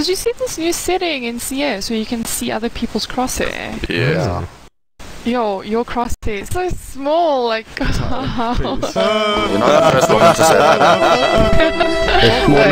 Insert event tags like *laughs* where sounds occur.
Did you see this new setting in CS where you can see other people's crosshair? Yeah. Yo, your crosshair is so small, like, *laughs* wow. *laughs* You're not the first one to say that. *laughs*